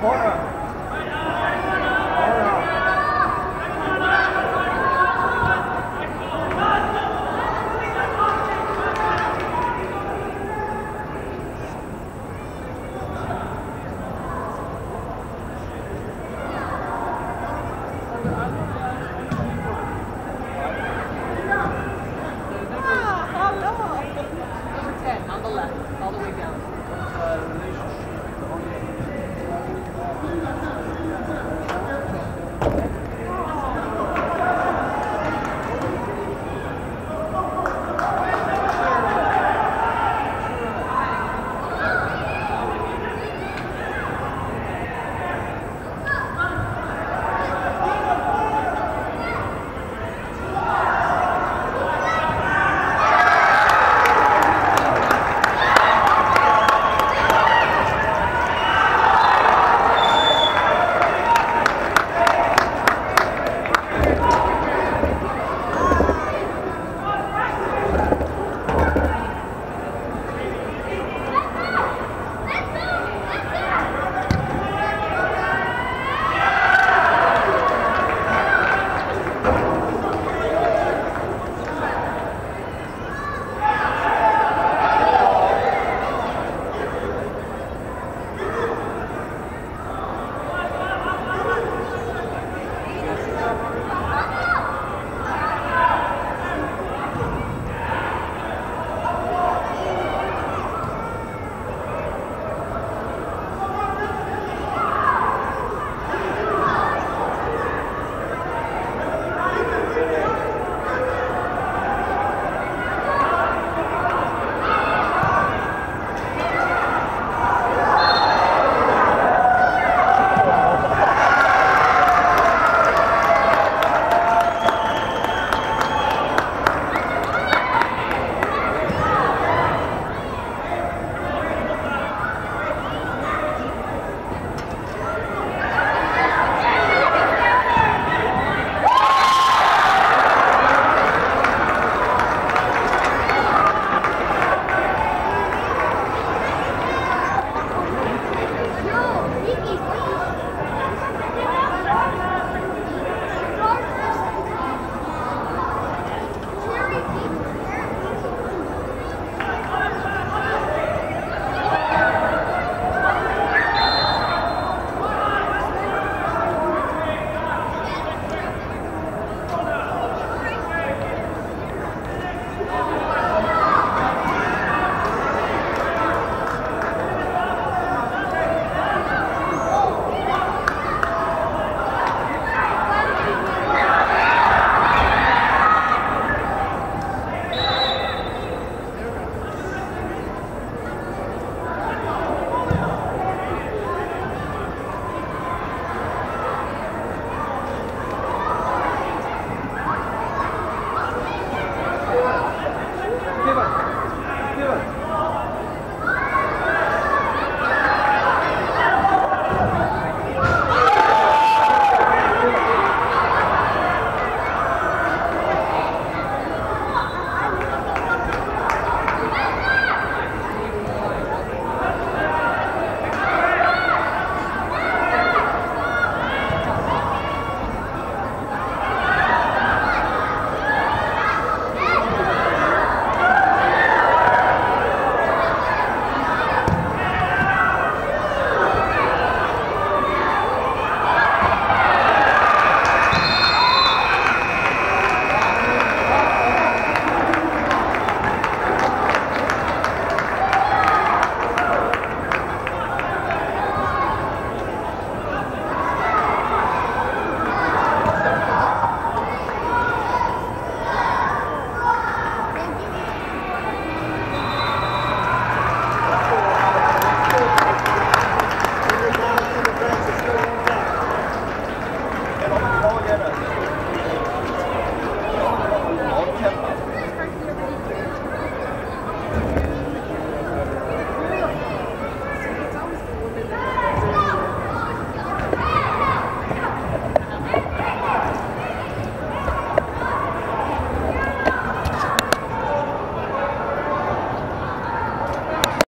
Bora!